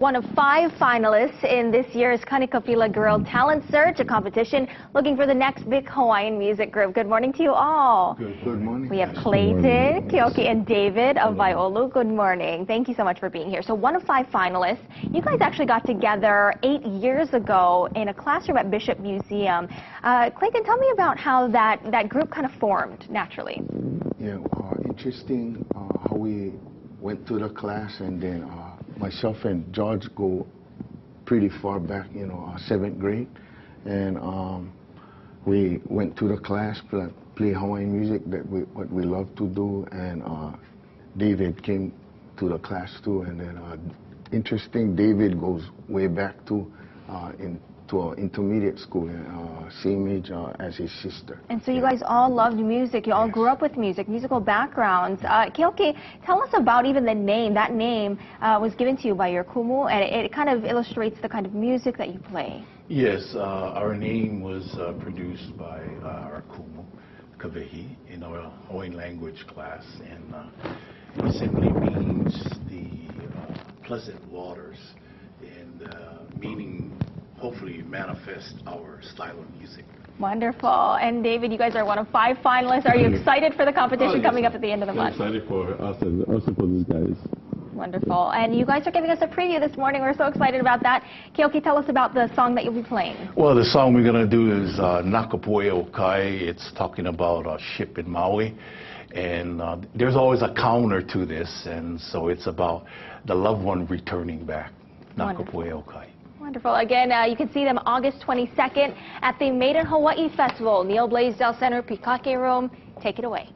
One of five finalists in this year's Kani Ka Pila Grille Talent Search, a competition looking for the next big Hawaiian music group. Good morning to you all. Good, good morning. We have Clayton, Keoki, and David of Wai Olu. Good morning. Thank you so much for being here. So one of five finalists. You guys actually got together eight years ago in a classroom at Bishop Museum. Uh, Clayton, tell me about how that, that group kind of formed naturally. Yeah, uh, interesting uh, how we went to the class and then uh, myself and George go pretty far back, you know, seventh grade, and um, we went to the class play, play Hawaiian music that we what we love to do, and uh, David came to the class too, and then uh, interesting, David goes way back to uh, in to an intermediate school, uh, same age uh, as his sister. And so you guys all loved music. You all yes. grew up with music, musical backgrounds. Uh, Keoki, tell us about even the name. That name uh, was given to you by your kumu, and it, it, kind of illustrates the kind of music that you play. Yes, uh, our name was uh, produced by uh, our kumu, Kawehi, in our Hawaiian language class, and it simply means the pleasant waters, and meaning hopefully manifest our style of music. Wonderful. And David, you guys are one of five finalists. Are you excited for the competition oh, yes. coming up at the end of the month? excited for us and also for these guys. Wonderful. And you guys are giving us a preview this morning. We're so excited about that. Keoki, tell us about the song that you'll be playing. Well, the song we're going to do is uh, Nakapue Okai. It's talking about a ship in Maui. And uh, there's always a counter to this. And so it's about the loved one returning back. Nakapue Okai. Wonderful. Again, uh, you can see them August 22nd at the Made in Hawaii Festival, Neil Blaisdell Center, Pikake Room. Take it away.